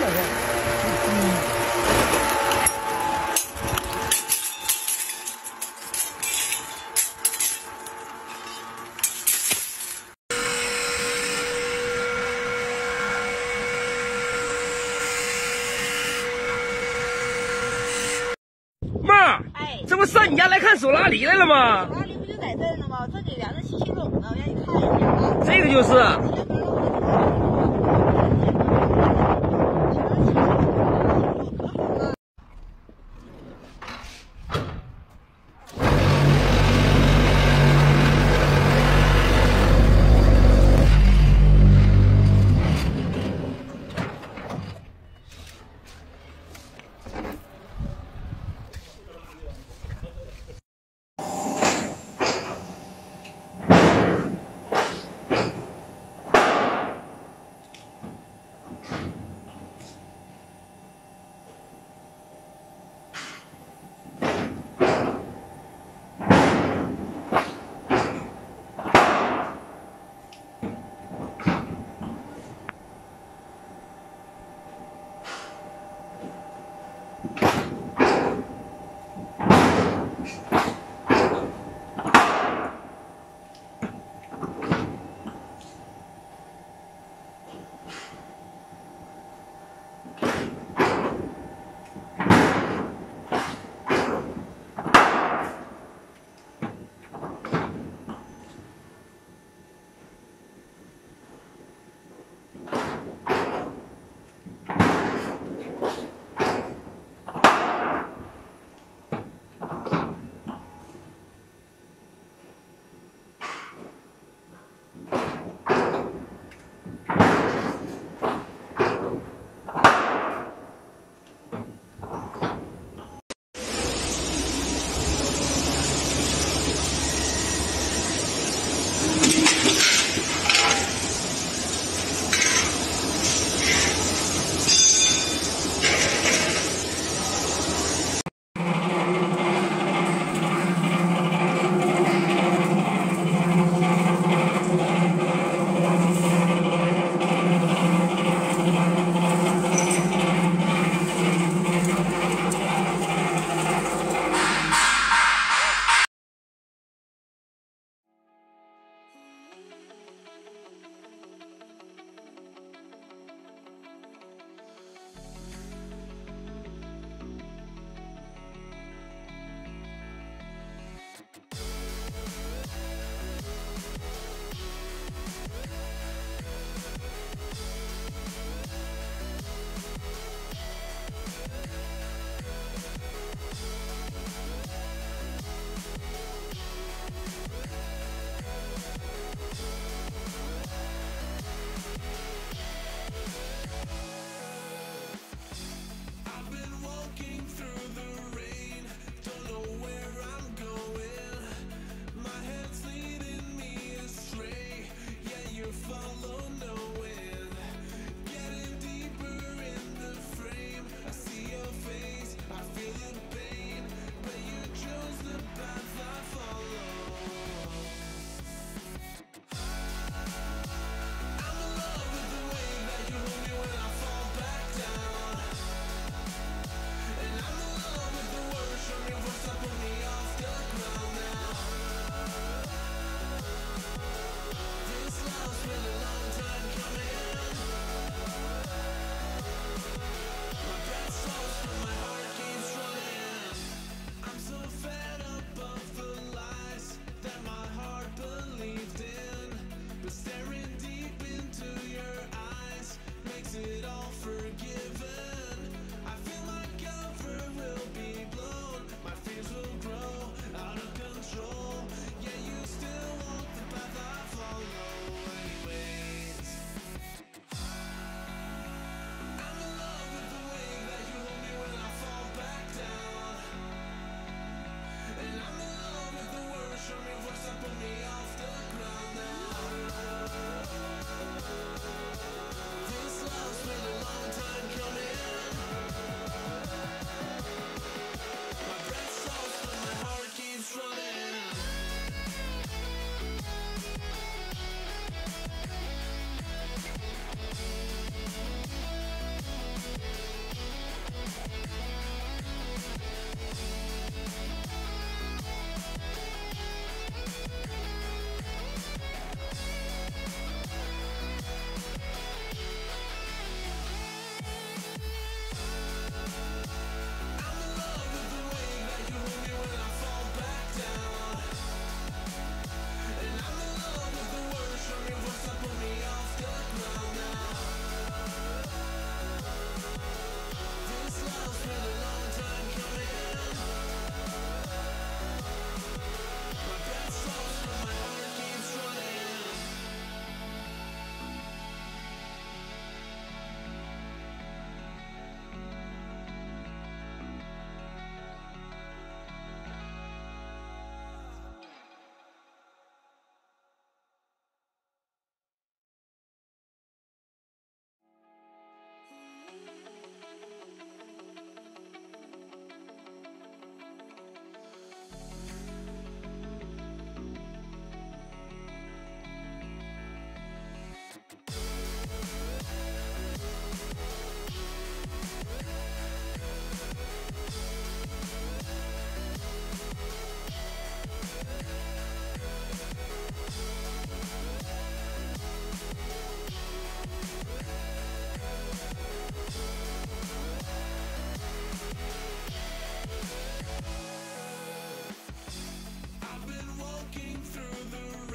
了是。嗯。妈，哎，这不上你家来看手拉犁来了吗？手拉犁不就在这儿呢吗？这几园子稀稀拢呢，我让你看一下啊。这个就是。walking through the